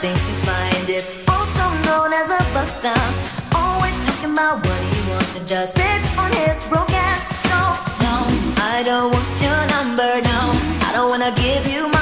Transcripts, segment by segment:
thinks he's fine, minded. Also known as a buster. Always talking about what he wants and just sits on his broken soul No, I don't want your number, no. I don't wanna give you my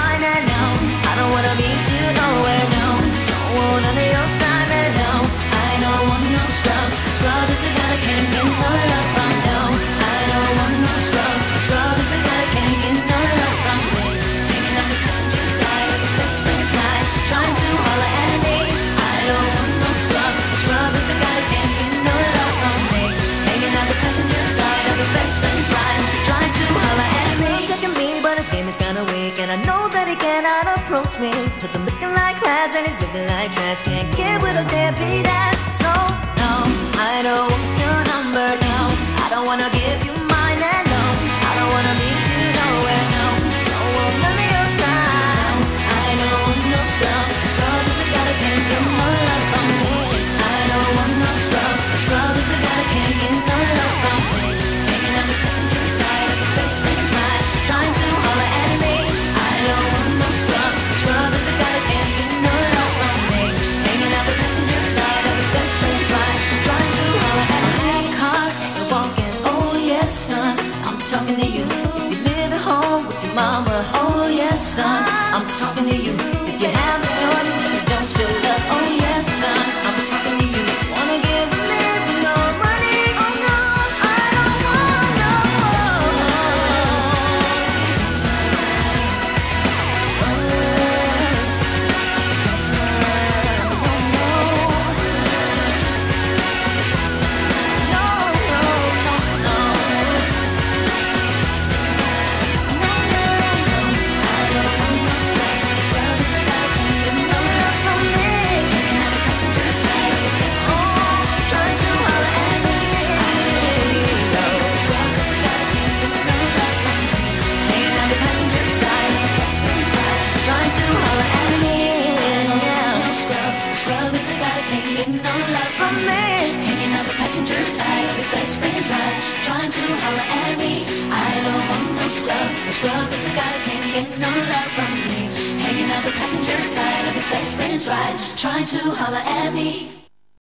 Know that he cannot approach me. Cause I'm looking like class and he's looking like trash. Can't get with a deadbeat talking to you. passenger side of his best friend's ride Trying to holler at me. I don't want no scrub. A scrub is a guy who can't get no love from me. Hanging out the passenger side of his best friend's ride Trying to holler at me.